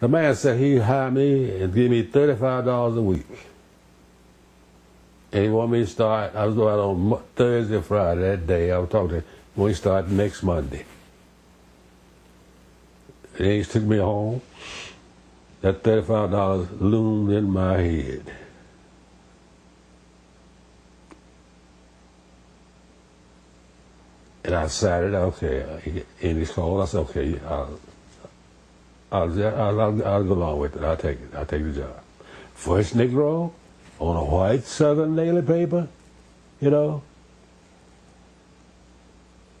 The man said he hired me and give me thirty-five dollars a week. And he want me to start. I was going on Thursday, Friday that day. I was talking to him. When he start next Monday. And he took me home. That thirty-five dollars loomed in my head. And I decided, okay, and he's called. I said, okay, I'll, I'll, I'll, I'll, I'll go along with it. I'll take it. I'll take the job. First Negro on a white Southern daily paper, you know.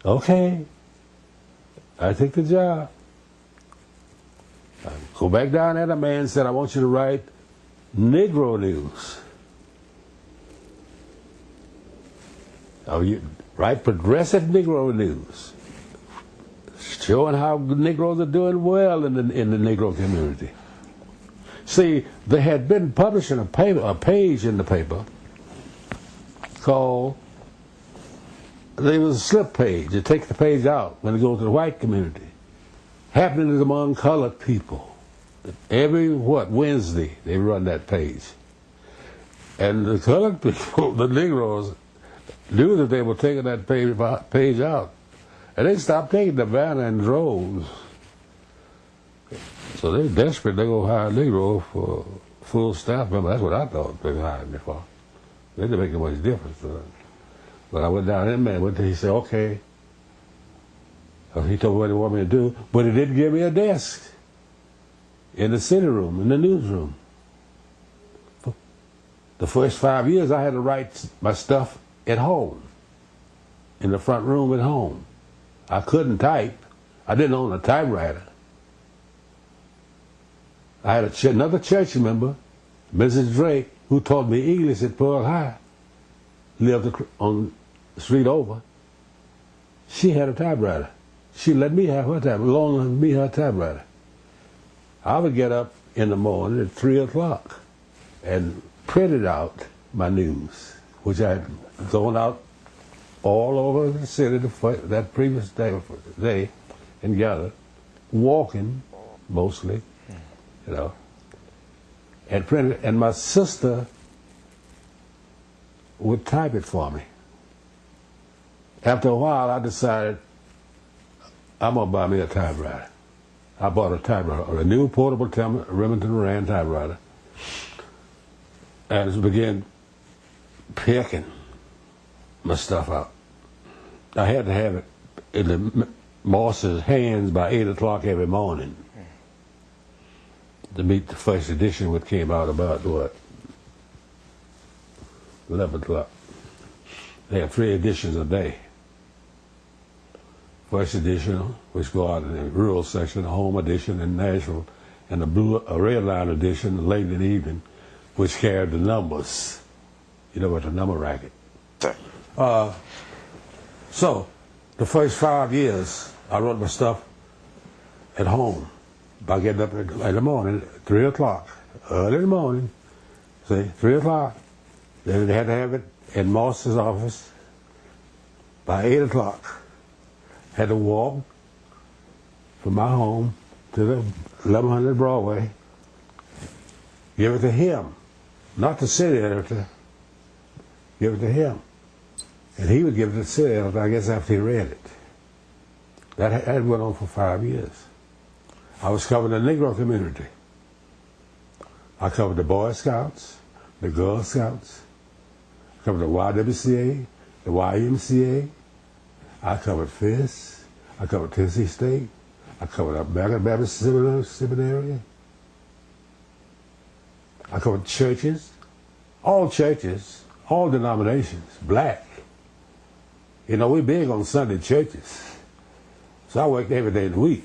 Okay, I take the job. I go back down there. The man said, I want you to write Negro news. Oh, you write progressive Negro news, showing how Negroes are doing well in the in the Negro community. See, they had been publishing a paper, a page in the paper called. There was a slip page. You take the page out when it goes to the white community. Happening Happenings among colored people. Every what Wednesday they run that page, and the colored people, the Negroes, knew that they were taking that page, page out. And they stopped taking the banner in droves. So they're desperate. They go hire a Negro for full staff member. That's what I thought they hired me for. They didn't make much difference. Uh, But I went down there, man, went there, he said, okay. Uh, He told me what he wanted me to do, but he didn't give me a desk in the city room, in the newsroom. The first five years, I had to write my stuff at home, in the front room at home. I couldn't type. I didn't own a typewriter. I had a ch- another church member, Mrs. Drake, who taught me English at Pearl High, lived on the street over. She had a typewriter. She let me have her typewriter, loaned me her typewriter. I would get up in the morning at 3 o'clock and printed out my news, which I had gone out all over the city that previous day, day and gathered, walking mostly, you know, and printed. And my sister would type it for me. After a while, I decided I'm gonna buy me a typewriter. I bought a typewriter, a new portable Remington Rand typewriter, and began picking my stuff out. I had to have it in the boss's hands by eight o'clock every morning to meet the first edition, which came out about what eleven o'clock. They have three editions a day. First edition, which go out in the rural section, the home edition in Nashville, and the blue a red line edition late in the evening, which carried the numbers. You know what the number racket. Uh, so, the first five years, I wrote my stuff at home by getting up in the morning, three o'clock, early in the morning. See, three o'clock. Then they had to have it in Moss's office by eight o'clock. Had to walk from my home to the 1100 Broadway. Give it to him, not the city editor. Give it to him. And he would give it to city I guess, after he read it. That, that went on for five years. I was covering the Negro community. I covered the Boy Scouts, the Girl Scouts, I covered the YWCA, the YMCA. I covered Fisk. I covered Tennessee State. I covered American Baptist Seminary. Seminary. I covered churches, all churches, all denominations, black. You know, we're big on Sunday churches. So I worked every day of the week.